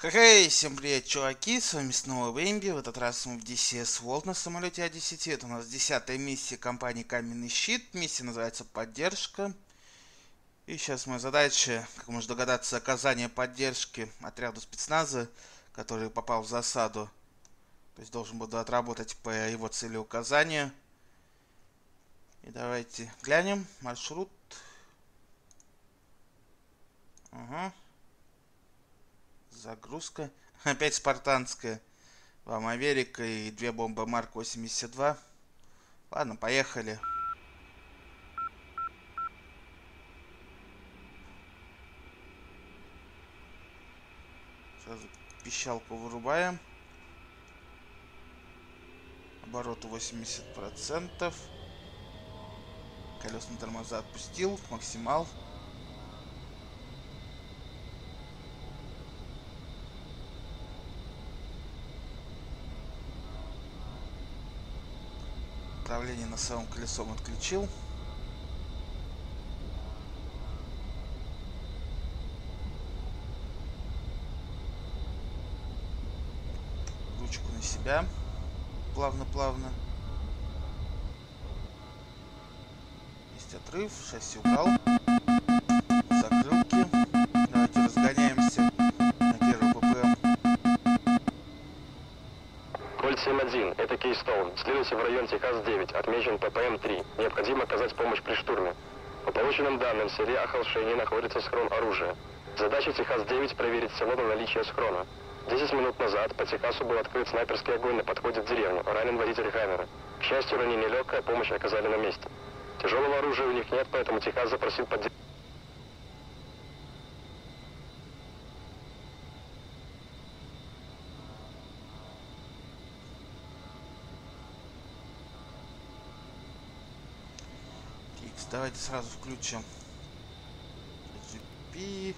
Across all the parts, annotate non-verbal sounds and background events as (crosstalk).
Хей, всем привет, чуваки, с вами снова Вэмби, в этот раз мы в DCS World на самолете А-10, это у нас десятая миссия компании Каменный Щит, миссия называется Поддержка. И сейчас моя задача, как можно догадаться, оказание поддержки отряду спецназа, который попал в засаду. То есть должен буду отработать по его целеуказанию. И давайте глянем маршрут. Ага. Загрузка. (laughs) Опять спартанская. Вам Америка и две бомбы Марк 82. Ладно, поехали. Сразу пищалку вырубаем. Обороту 80%. Колесные тормоза отпустил. Максимал. Управление носовым колесом отключил. Ручку на себя. Плавно-плавно. Есть отрыв. Шасси убрал. 7-1, это Кейстоун. Следуйте в район Техас-9, отмечен ППМ-3. Необходимо оказать помощь при штурме. По полученным данным, в селе Ахалшейни находится схрон оружия. Задача Техас-9 проверить село на наличие схрона. 10 минут назад по Техасу был открыт снайперский огонь на подходе в деревню. Ранен водитель Хаммера. К счастью, ранение легкое, помощь оказали на месте. Тяжелого оружия у них нет, поэтому Техас запросил поддержку. Давайте сразу включим GP.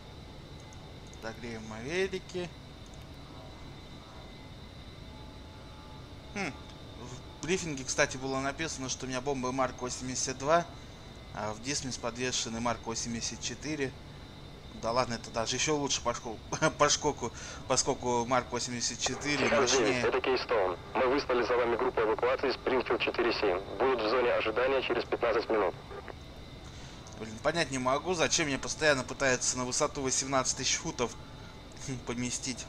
Догреем Маверики. Хм. В брифинге, кстати, было написано, что у меня бомба Марк 82, а в Дисмис подвешены Марк 84. Да ладно, это даже еще лучше по, шко- (laughs) по шкоку, поскольку Марк 84 Техас-9, мощнее. это Кейстоун. Мы выслали за вами группу эвакуации Спрингфилд 4-7. Будут в зоне ожидания через 15 минут. Блин, понять не могу, зачем мне постоянно пытаются на высоту 18 тысяч футов (laughs) поместить.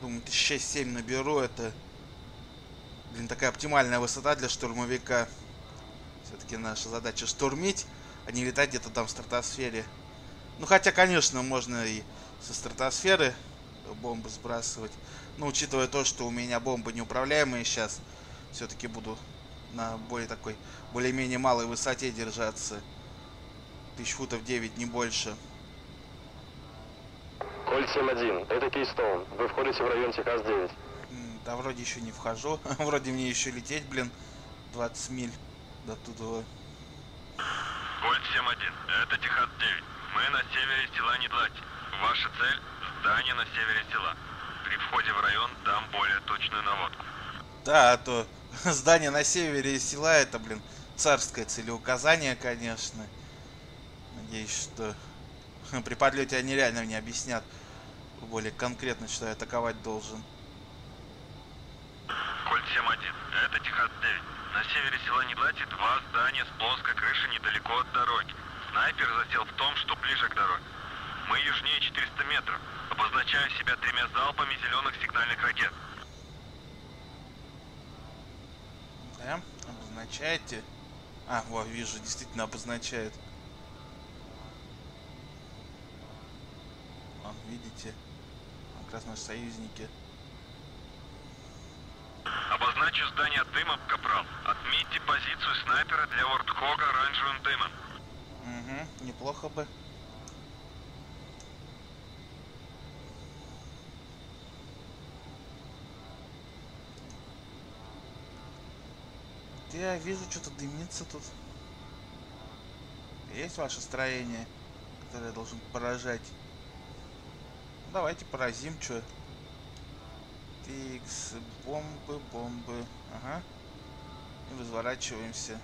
Думаю, 6-7 наберу, это, блин, такая оптимальная высота для штурмовика. Все-таки наша задача штурмить, а не летать где-то там в стратосфере. Ну, хотя, конечно, можно и со стратосферы бомбы сбрасывать. Но учитывая то, что у меня бомбы неуправляемые сейчас, все-таки буду на более такой, более-менее малой высоте держаться. Тысяч футов 9, не больше. Кольт 7-1, это Кейстоун. Вы входите в район Техас-9. М, Да вроде еще не вхожу. (laughs) вроде мне еще лететь, блин, 20 миль до туда. Кольт 7-1, это Техас-9. Мы на севере села Недлати. Ваша цель – здание на севере села. При входе в район дам более точную наводку. Да, а то (laughs) здание на севере села это, блин, царское целеуказание, конечно. Надеюсь, что (laughs) при подлете они реально мне объяснят более конкретно, что я атаковать должен. Кольт 7-1, это Техас-9. На севере села Недлати два здания с плоской крышей недалеко от дороги. Снайпер засел в том, что ближе к дороге. Мы южнее 400 метров. Обозначаю себя тремя залпами зеленых сигнальных ракет. Да, обозначаете. А, во, вижу, действительно обозначает. Вон, видите? Как раз наши союзники. Обозначу здание дымом, капрал. Отметьте позицию снайпера для Ортхога оранжевым дымом. Угу, неплохо бы. Да Я вижу, что-то дымится тут. Есть ваше строение, которое я должен поражать? Ну, Давайте поразим, что. Тикс, бомбы, бомбы. Ага. И разворачиваемся.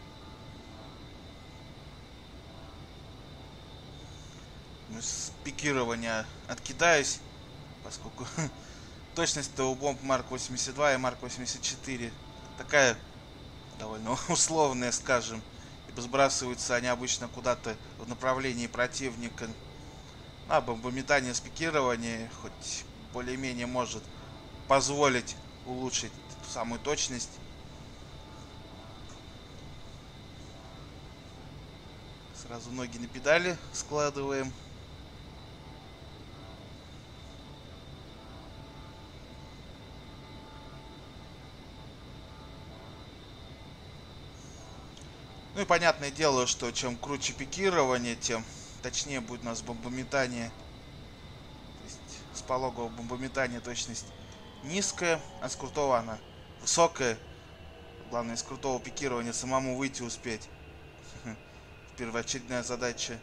Ну, С пикирования откидаюсь поскольку (laughs) точность-то у бомб Марк 82 и Марк 84 такая довольно (laughs) условная, скажем. Ибо сбрасываются они обычно куда-то в направлении противника. А бомбометание спикирование хоть более-менее может позволить улучшить самую точность. Сразу ноги на педали складываем. Ну и понятное дело, что чем круче пикирование, тем точнее будет у нас бомбометание. То есть с пологового бомбометания точность низкая, а с крутого она высокая. Главное, с крутого пикирования самому выйти успеть. (laughs) Первоочередная задача.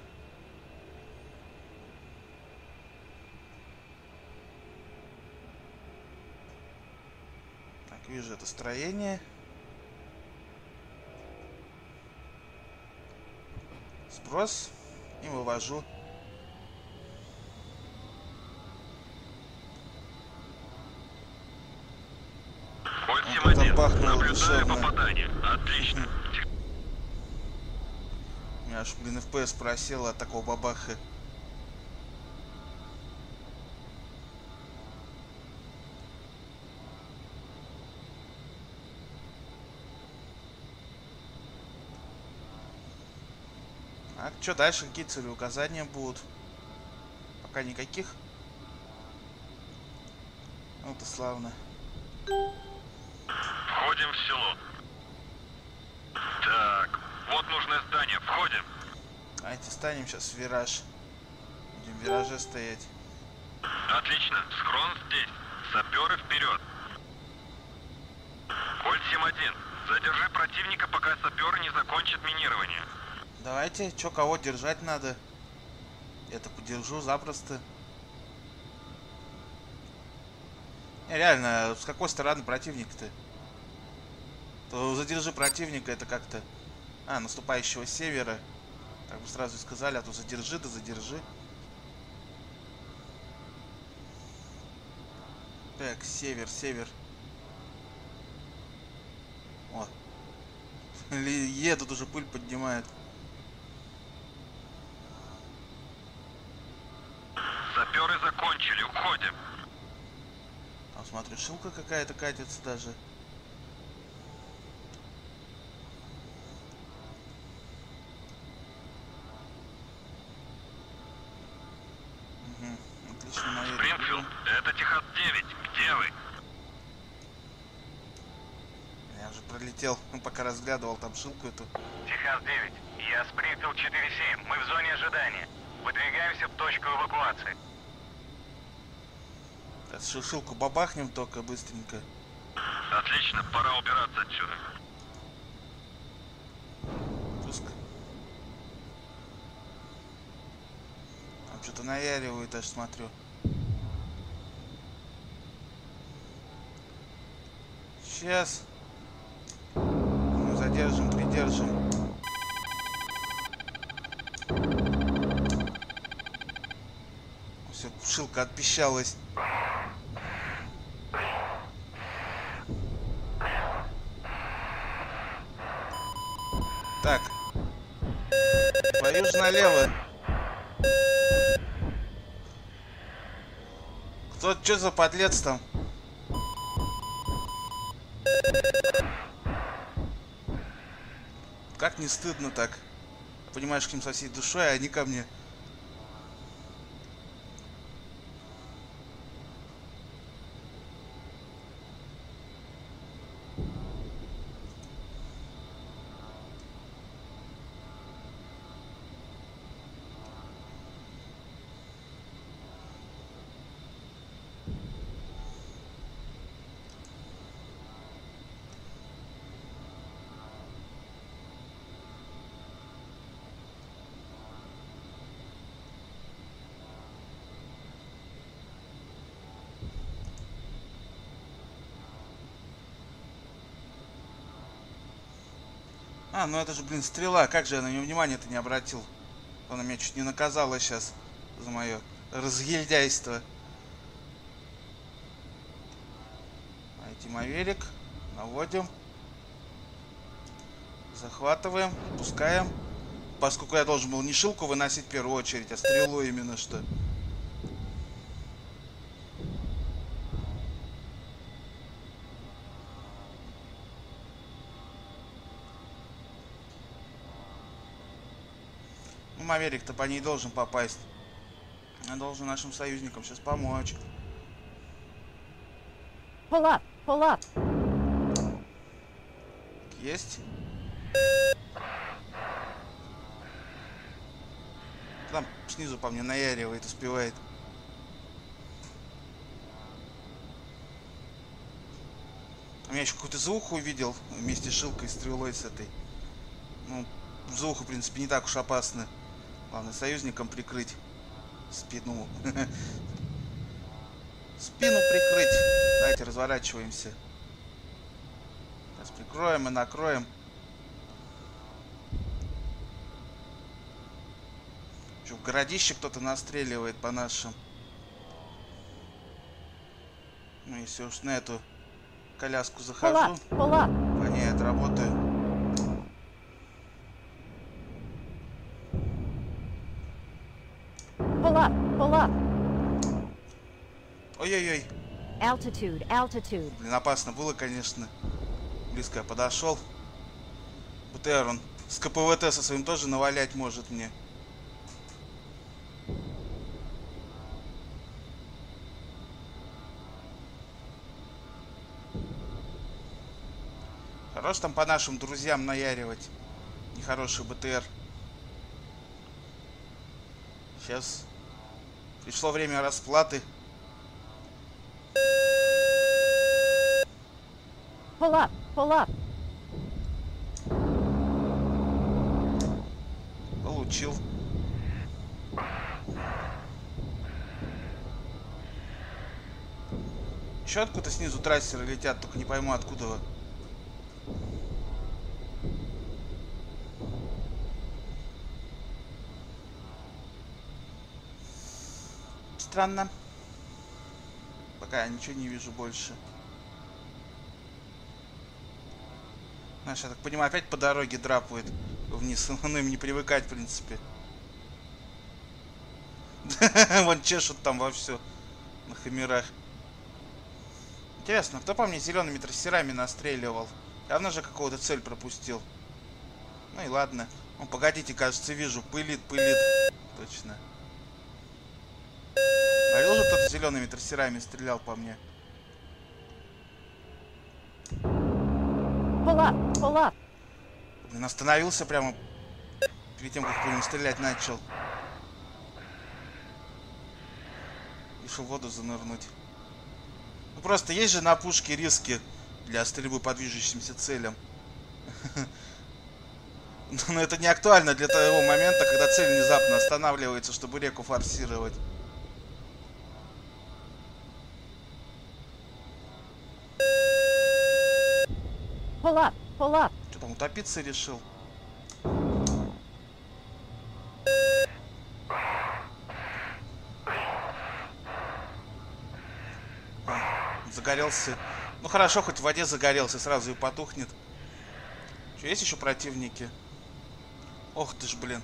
Так, вижу это строение. Сброс и вывожу Кольт Он 7-1. бахнул Наблюдаю душевно. попадание. Отлично. У меня аж, блин, FPS просел от такого бабаха. Так, что дальше? Какие цели указания будут? Пока никаких. Вот и славно. Входим в село. Так, вот нужное здание. Входим. Давайте станем сейчас в вираж. Будем в вираже стоять. Отлично. Схрон здесь. Саперы вперед. Кольт 7-1. Задержи противника, пока саперы не закончат минирование. Давайте, чё, кого держать надо? Я-то подержу запросто. Не, реально, с какой стороны противник-то? То задержи противника, это как-то... А, наступающего севера. Так бы сразу и сказали, а то задержи, да задержи. Так, север, север. О. (laughs) Едут уже, пыль поднимает. Шилка какая-то катится даже. Спрингфилд, это Техас 9. Где вы? Я уже пролетел, ну пока разглядывал там шилку эту. Техас 9. Я Спрингфилд 4-7. Мы в зоне ожидания. Выдвигаемся в точку эвакуации. Сейчас шил- шилку бабахнем только быстренько. Отлично, пора убираться отсюда. Пуск. Там что-то наяривают, аж смотрю. Сейчас. Ну, задержим, придержим. Все, шилка отпищалась. Так. Ж налево. Кто, что за подлец там? Как не стыдно так? Понимаешь, к ним со всей душой, а они ко мне. А, ну это же, блин, стрела. Как же я на нее внимание-то не обратил? Она меня чуть не наказала сейчас за мое разгильдяйство. маверик, Наводим. Захватываем. Пускаем. Поскольку я должен был не шилку выносить в первую очередь, а стрелу именно что. Маверик-то по ней должен попасть. Я должен нашим союзникам сейчас помочь. Pull up, pull up. Есть. Там снизу по мне наяривает, успевает. У меня еще какой-то звук увидел вместе с шилкой, стрелой с этой. Ну, звук, в принципе, не так уж опасно. Главное, союзникам прикрыть спину. (laughs) Спину прикрыть. Давайте разворачиваемся. Сейчас прикроем и накроем. Что, в городище кто-то настреливает по нашим. Ну, если уж на эту коляску захожу, pull up. по ней отработаю. Pull up, pull up. Ой-ой-ой. Altitude, altitude. Блин, опасно было, конечно. Близко я подошел. БТР он с КПВТ со своим тоже навалять может мне. Хорош там по нашим друзьям наяривать. Нехороший БТР. Сейчас пришло время расплаты. Pull up, pull up. Получил. Еще откуда снизу трассеры летят, только не пойму откуда. вы. Странно. Пока я ничего не вижу больше. Знаешь, я так понимаю, опять по дороге драпает вниз. (laughs) Ну, им не привыкать, в принципе. (laughs) Вон чешут там во все на хамерах. Интересно, кто по мне зелеными трассерами настреливал? Явно же какого-то цель пропустил. Ну и ладно. Ну, погодите, кажется, вижу. Пылит, пылит. Точно. Зелеными трассерами стрелял по мне. Pull up. Блин, остановился прямо перед тем, как по ним стрелять начал. Решил в воду занырнуть. Ну просто есть же на пушке риски для стрельбы по движущимся целям. (laughs) Но это не актуально для того момента, когда цель внезапно останавливается, чтобы реку форсировать. Pull up. Что там, утопиться решил? Загорелся. Ну хорошо, хоть в воде загорелся, сразу и потухнет. Что, есть еще противники? Ох ты ж, блин.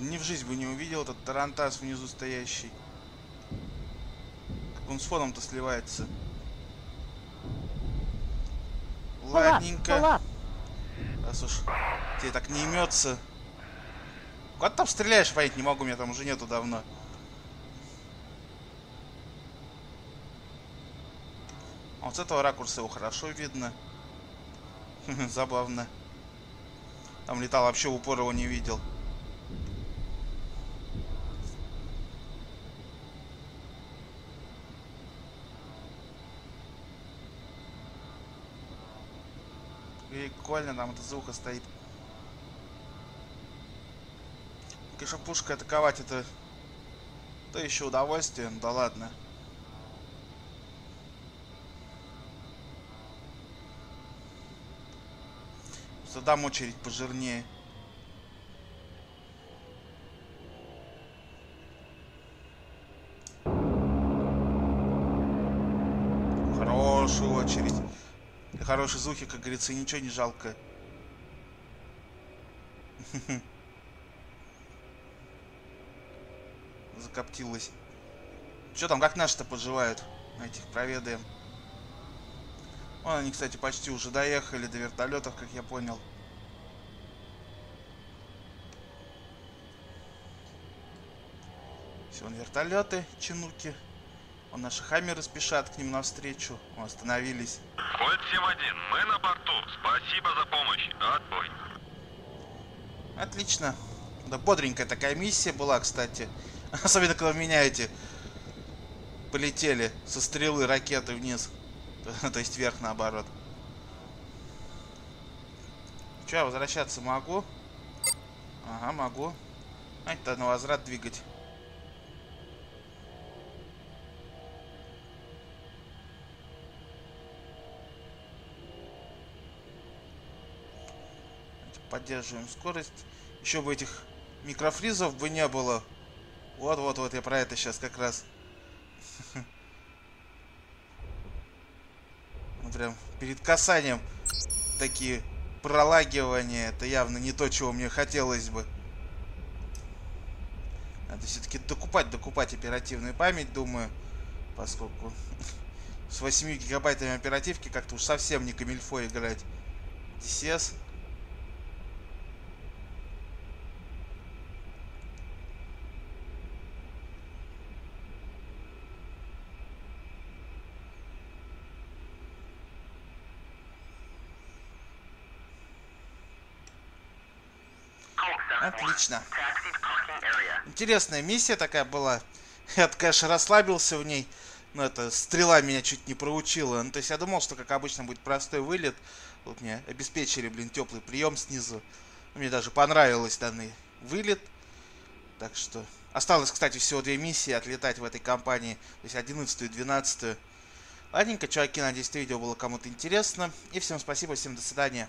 Ни в жизнь бы не увидел этот тарантас внизу стоящий. Как он с фоном-то сливается. Pull up, Ладненько. up. Раз уж тебе так не имется. Куда ты там стреляешь, понять не могу, меня там уже нету давно. А Вот с этого ракурса его хорошо видно. (laughs) Забавно. Там летал, вообще в упор его не видел. Прикольно, там эта звука стоит. Конечно, пушкой атаковать это... То еще удовольствие, ну да ладно. Задам очередь пожирнее. хорошую очередь. Для хорошей зухи, как говорится, ничего не жалко. Закоптилась. Что там, как наши-то поживают? Этих проведаем. Вон они, кстати, почти уже доехали до вертолетов, как я понял. Все, вертолеты, чинуки. Вон наши хаммеры спешат к ним навстречу. О, остановились. Кольт 7-1, мы на борту. Спасибо за помощь. Отбой. Отлично. Да бодренькая такая миссия была, кстати. (laughs) Особенно, когда меня эти полетели со стрелы ракеты вниз. (laughs) То есть вверх наоборот. Че, возвращаться могу? Ага, могу. А, это на возврат двигать. Поддерживаем скорость. Еще бы этих микрофризов бы не было. Вот-вот-вот, я про это сейчас как раз. (laughs) Ну, прям перед касанием такие пролагивания. Это явно не то, чего мне хотелось бы. Надо все-таки докупать, докупать оперативную память, думаю. Поскольку (laughs) с 8 гигабайтами оперативки как-то уж совсем не камильфо играть. DCS. Отлично. Интересная миссия такая была. Я, конечно, расслабился в ней. Но эта стрела меня чуть не проучила. Ну, то есть я думал, что, как обычно, будет простой вылет. Вот мне обеспечили, блин, теплый прием снизу. Мне даже понравилось данный вылет. Так что... Осталось, кстати, всего две миссии отлетать в этой компании. То есть 11 и 12. Ладненько, чуваки, надеюсь, это видео было кому-то интересно. И всем спасибо, всем до свидания.